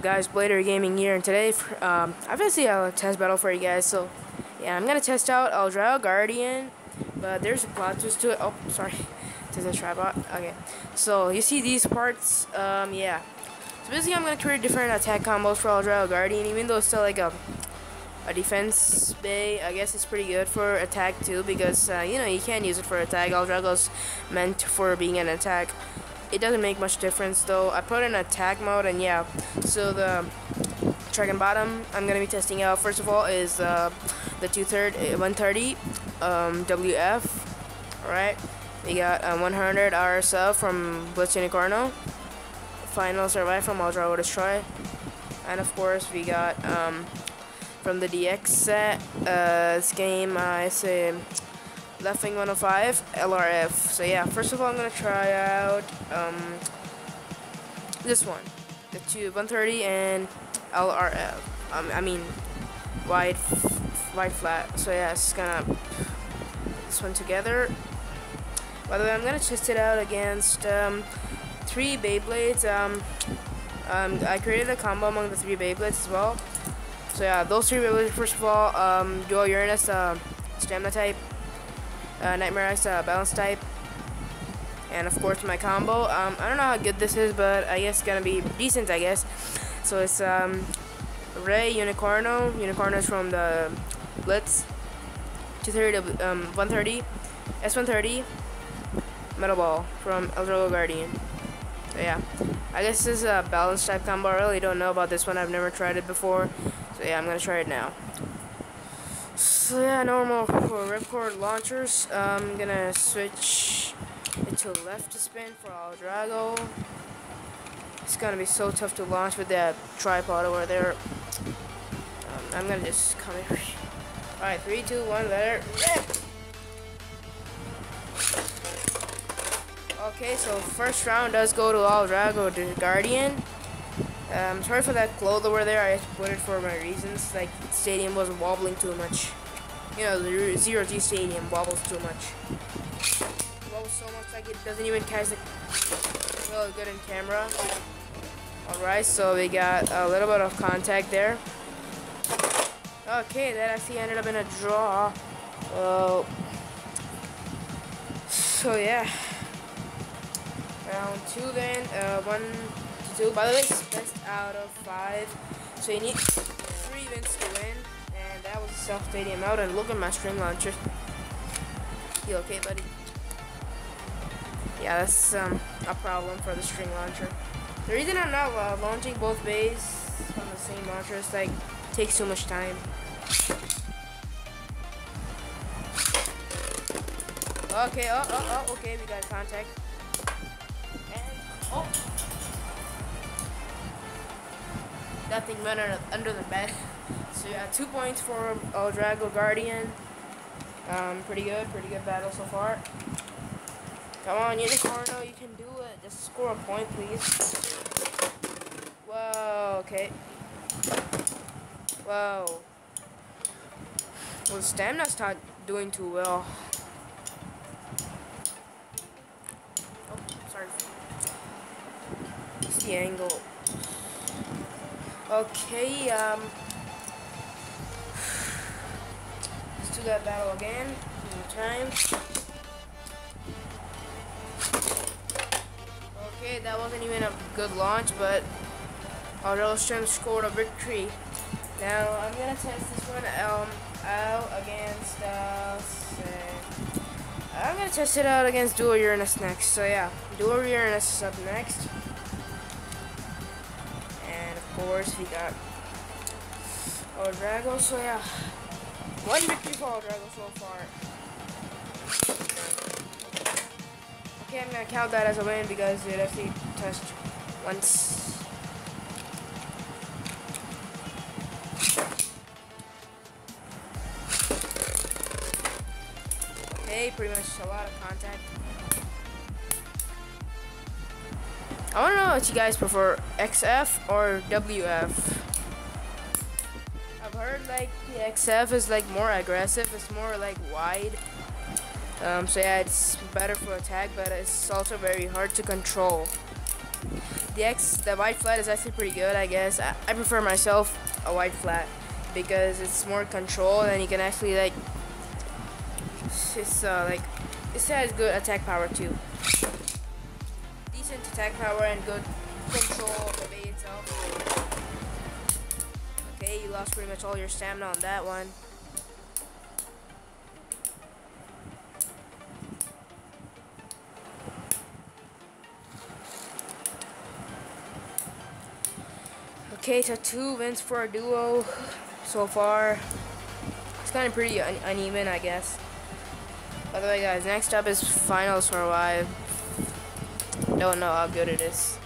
guys, Blader Gaming here, and today um, I've got a test battle for you guys, so yeah, I'm gonna test out L-Drago Guardian, but there's a plot twist to it, oh, sorry, to the tripod, okay, so you see these parts, um, yeah, so basically I'm gonna create different attack combos for L-Drago Guardian, even though it's still like a, a defense bay, I guess it's pretty good for attack too, because, uh, you know, you can't use it for attack, L-Drago's meant for being an attack, it doesn't make much difference though. I put in attack mode and yeah. So the track and Bottom I'm gonna be testing out first of all is uh, the 230 130 um, WF. Alright. We got uh, 100 RSL from Blitz Unicorno. Final Survive from L-Drago Destroy. And of course we got um, from the DX set, uh, this game I say Left Wing 105, LRF. So yeah, first of all, I'm gonna try out um, this one, the two 130 and LRF. Um, I mean, wide, wide flat. So yeah, it's gonna this one together. By the way, I'm gonna test it out against um, three Beyblades. Um, um, I created a combo among the three Beyblades as well. So yeah, those three Beyblades. First of all, um, Duo Uranus, uh, stamina type uh, Nightmare Rex uh, balance type, and of course my combo. Um, I don't know how good this is, but I guess it's gonna be decent, I guess. So it's um, Ray Unicorno. Unicorno is from the Blitz. 230, um, 130, S130, Metal Ball from L-Drago Guardian. So yeah, I guess this is a balance type combo. I really don't know about this one. I've never tried it before. So yeah, I'm gonna try it now. So yeah, normal for ripcord launchers. I'm gonna switch it to left to spin for L-Drago. It's gonna be so tough to launch with that tripod over there. Um, I'm gonna just come here. Alright, three, two, one, let rip! Okay, so first round does go to L-Drago, the Guardian. Um, sorry for that glow over there. I put it for my reasons. Like, stadium was wobbling too much. You know, the Zero G Stadium wobbles too much. It wobbles so much like it doesn't even catch the really good in camera. Alright, so we got a little bit of contact there. Okay, that actually ended up in a draw. Well, so yeah. Round two then, uh, one to two. By the way, it's best out of five. So you need three wins to win. And that was a self stadium out. And look at my string launcher. You okay, buddy? Yeah, that's um, a problem for the string launcher. The reason I'm not uh, launching both bays on the same launcher is like takes too much time. Okay, oh, oh, oh, okay, we got contact. And, oh. Nothing went under, under the bed. So yeah, two points for L-Drago Guardian. Um, pretty good, pretty good battle so far. Come on, Unicorno, you can do it. Just score a point, please. Whoa, okay. Whoa. Well, stamina's not doing too well. Oh, sorry. It's the angle. Okay, um... that battle again. One time. Okay, that wasn't even a good launch, but Auto scored a victory. Now, I'm gonna test this one um, out against, uh, I'm gonna test it out against Duo Uranus next. So yeah, Duo Uranus is up next And of course, we got our Drago, so yeah. One victory for our Drago so far. Okay, I'm gonna count that as a win because it actually touched once. Okay, pretty much a lot of contact. I want to know what you guys prefer, XF or WF. I've heard like the XF is like more aggressive, it's more like wide. Um, so yeah, it's better for attack, but it's also very hard to control. The X, the white flat is actually pretty good, I guess. I, I prefer myself a white flat because it's more controlled and you can actually like, it's uh, like, it has good attack power too. Decent attack power and good control of the bait itself. Okay, you lost pretty much all your stamina on that one. Okay, so two wins for a duo so far. It's kind of pretty un uneven, I guess. By the way, guys, next up is Final Survive. Don't know how good it is.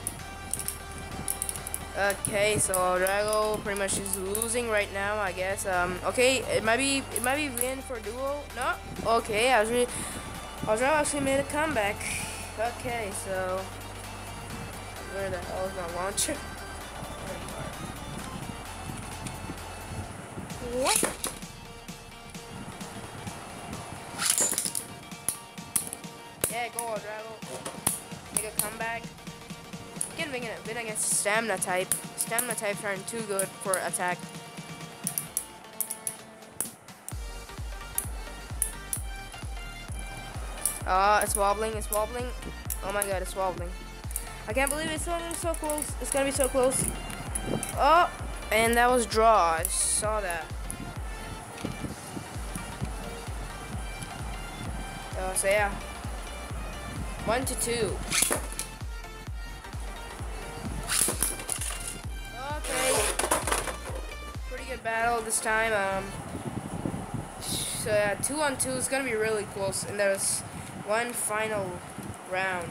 Okay, so Drago pretty much is losing right now, I guess. Um, okay, it might be it might be win for duo. No, okay, really, Drago actually made a comeback. Okay, so where the hell is my launcher? What? Yeah, go on, Drago. Win, win against stamina type. Stamina types aren't too good for attack. Ah, uh, it's wobbling, it's wobbling. Oh my god, it's wobbling. I can't believe it's so, so close. It's gonna be so close. Oh, and that was draw. I saw that. Uh, so yeah, one to two. Battle this time. Um, so yeah, two on two is gonna be really close, and there's one final round.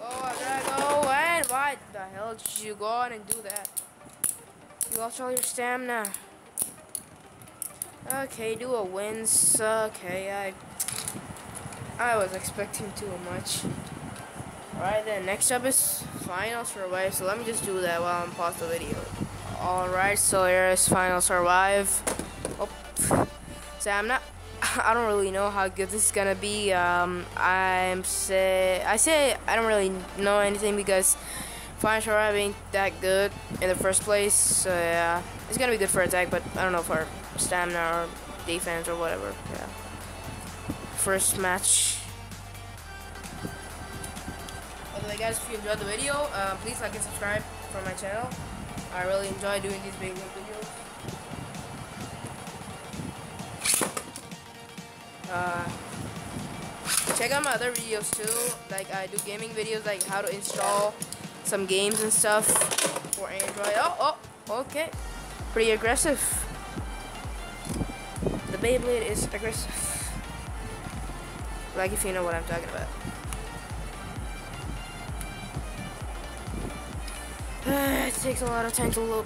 Oh, Drago, and why the hell did you go on and do that? You lost all your stamina. Okay, do a wins. Okay, I I was expecting too much. Alright then, next up is Final Survive. So let me just do that while I'm pause the video. Alright, so here is Final Survive. Oh, so I'm not I don't really know how good this is gonna be. Um, I'm say I say I don't really know anything because Final Survive ain't that good in the first place. So yeah, it's gonna be good for attack, but I don't know for stamina or defense or whatever. Yeah. First match. Guys, if you enjoyed the video, uh, please like and subscribe for my channel. I really enjoy doing these big videos. Uh, check out my other videos too. Like I do gaming videos, like how to install some games and stuff for Android. Oh, oh, okay. Pretty aggressive. The Beyblade is aggressive. Like if you know what I'm talking about. it takes a lot of time to load.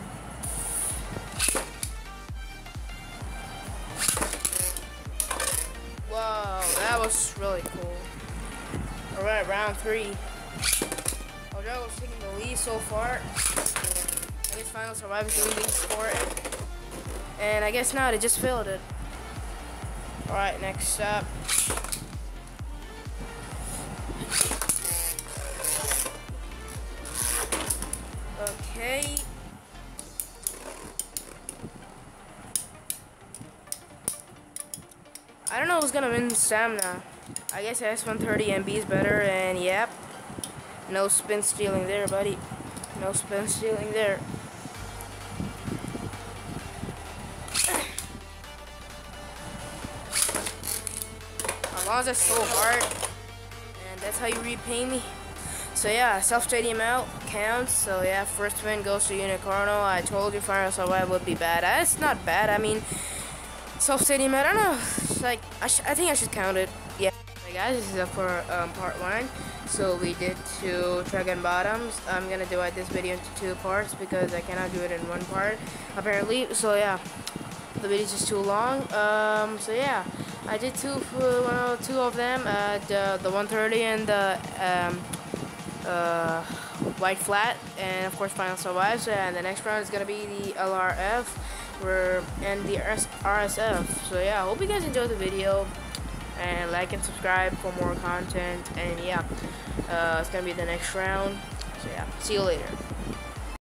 Whoa, that was really cool. Alright, round three. Oh, Drago's taking the lead so far. I guess Final Survive is doing for it. And I guess not, it just failed it. Alright, next up. Okay. I don't know who's gonna win stamina. I guess S130 MB is better, and yep, no spin stealing there, buddy. No spin stealing there. It's so hard, and that's how you repay me. So yeah, self-stadium out counts. So yeah, first win goes to Unicorno. I told you Final Survive would be bad. It's not bad. I mean, self-stadium out. I don't know. It's like I, I think I should count it. Yeah. Hey guys, this is for um, part one. So we did two dragon bottoms. I'm gonna divide this video into two parts because I cannot do it in one part apparently. So yeah, the video is just too long. Um, so yeah, I did two uh, two of them. Uh, the the 130 and the um, uh, white flat, and of course final survives. And the next round is gonna be the LRF, where and the RSF. So yeah, I hope you guys enjoyed the video. and like and subscribe for more content. And yeah, uh, it's gonna be the next round. So yeah, see you later.